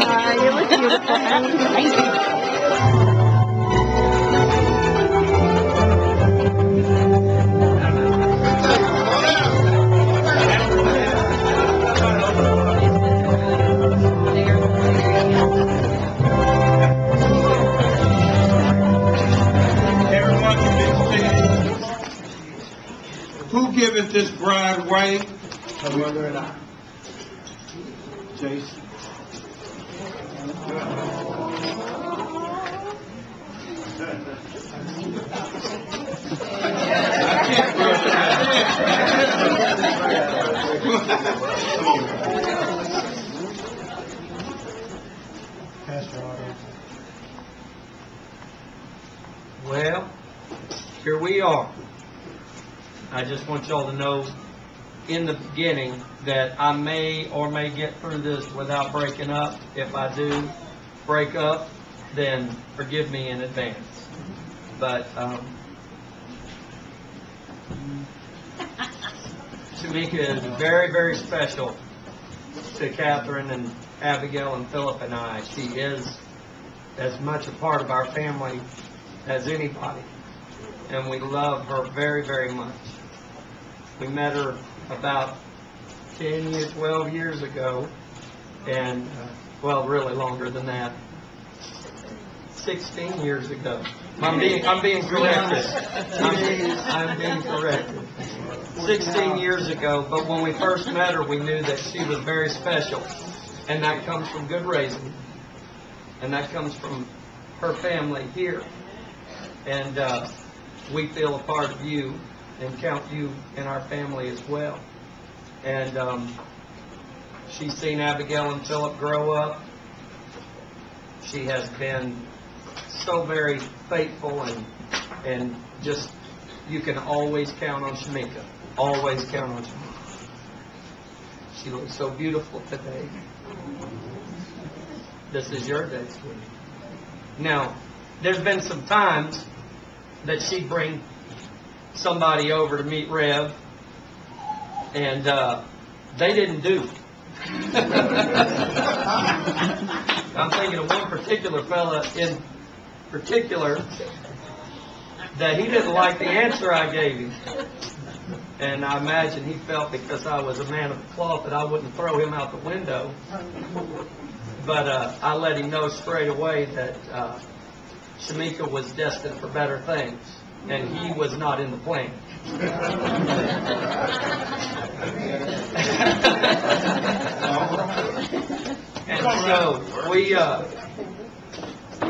Be seated. Who giveth this bride away? Her mother and I. Jason. Well, here we are. I just want y'all to know in the beginning that I may or may get through this without breaking up. If I do break up, then forgive me in advance. But, um, Shamika is very, very special to Catherine and Abigail and Philip and I. She is as much a part of our family as anybody. And we love her very, very much. We met her about 10 years, 12 years ago, and, uh, well, really longer than that. 16 years ago. I'm being, I'm being corrected. I'm being, I'm being corrected. 16 years ago, but when we first met her, we knew that she was very special. And that comes from good raising. And that comes from her family here. And uh, we feel a part of you and count you in our family as well. And um, she's seen Abigail and Philip grow up. She has been so very faithful and and just you can always count on Shamika. Always count on Shamika. She looks so beautiful today. This is your day, sweetie. Now, there's been some times that she'd bring somebody over to meet Rev, and uh, they didn't do. I'm thinking of one particular fella in particular that he didn't like the answer I gave him. And I imagine he felt because I was a man of the cloth that I wouldn't throw him out the window. But uh, I let him know straight away that uh, Shamika was destined for better things, and he was not in the plan. And so, we, uh,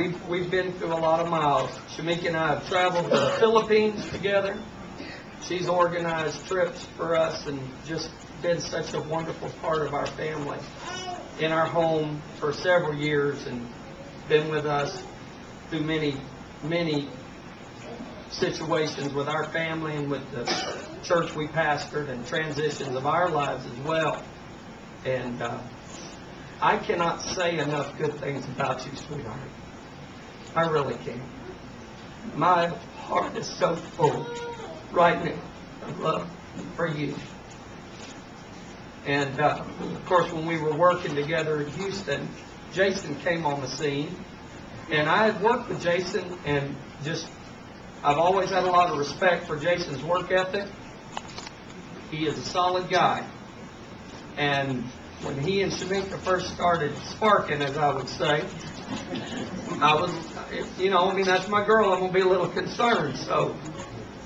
we've, we've been through a lot of miles. Shamika and I have traveled to the Philippines together. She's organized trips for us and just been such a wonderful part of our family. In our home for several years and been with us through many many situations with our family and with the church we pastored and transitions of our lives as well. And uh, I cannot say enough good things about you, sweetheart. I really can't. My heart is so full right now of love for you. And uh, of course, when we were working together in Houston, Jason came on the scene, and I had worked with Jason, and just I've always had a lot of respect for Jason's work ethic. He is a solid guy, and when he and Shamika first started sparking, as I would say, I was, you know, I mean, that's my girl. I'm gonna be a little concerned. So,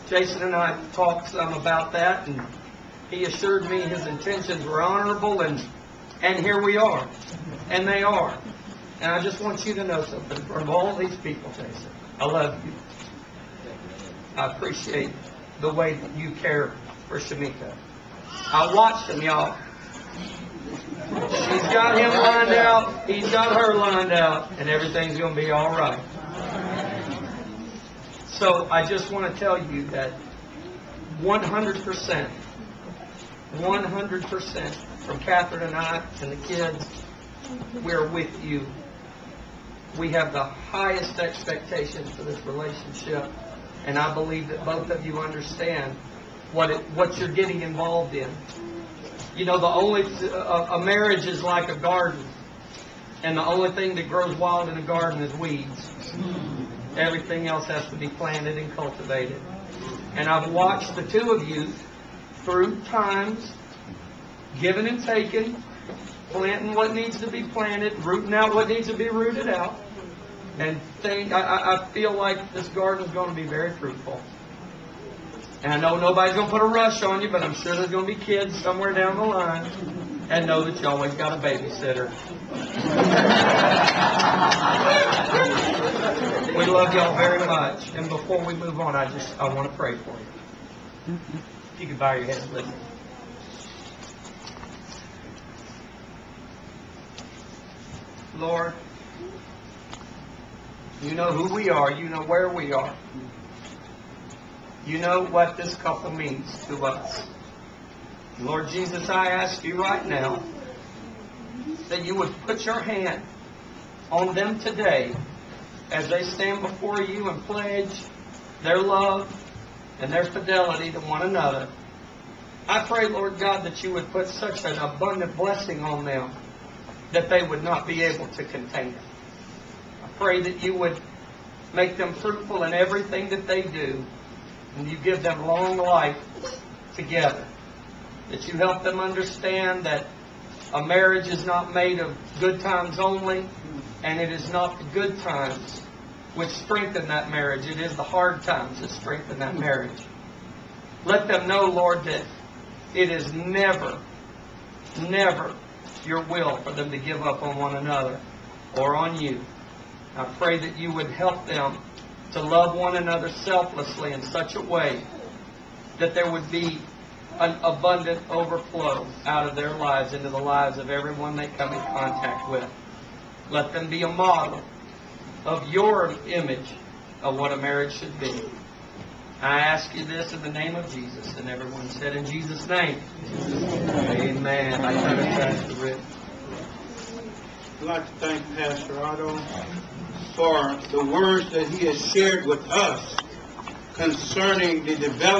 Jason and I talked some about that, and he assured me his intentions were honorable, and and here we are, and they are. And I just want you to know something from all these people, Jason. I love you. I appreciate the way that you care for Shamika. I watched him, y'all. She's got him lined out, he's got her lined out, and everything's gonna be all right. So I just want to tell you that 100%, 100% from Catherine and I and the kids, we're with you. We have the highest expectations for this relationship, and I believe that both of you understand what it, what you're getting involved in. You know, the only, a, marriage is like a garden, and the only thing that grows wild in a garden is weeds. Everything else has to be planted and cultivated. And I've watched the two of you through times, giving and taking, planting what needs to be planted, rooting out what needs to be rooted out. And think, I, I feel like this garden is going to be very fruitful. And I know nobody's going to put a rush on you, but I'm sure there's going to be kids somewhere down the line. And know that you always got a babysitter. We love y'all very much. And before we move on, I just, I want to pray for you. If you could bow your heads with me. Lord, you know who we are. You know where we are. You know what this couple means to us. Lord Jesus, I ask you right now that you would put your hand on them today as they stand before you and pledge their love and their fidelity to one another. I pray, Lord God, that you would put such an abundant blessing on them that they would not be able to contain it. I pray that you would make them fruitful in everything that they do, and you give them long life together. That you help them understand that a marriage is not made of good times only, and it is not the good times which strengthen that marriage. It is the hard times that strengthen that marriage. Let them know, Lord, that it is never, never your will for them to give up on one another or on you. I pray that you would help them to love one another selflessly in such a way that there would be an abundant overflow out of their lives into the lives of everyone they come in contact with. Let them be a model of your image of what a marriage should be. I ask you this in the name of Jesus, and everyone said in Jesus' name. Amen. I turn it back to Rick. I'd like to thank Pastor Otto for the words that he has shared with us concerning the development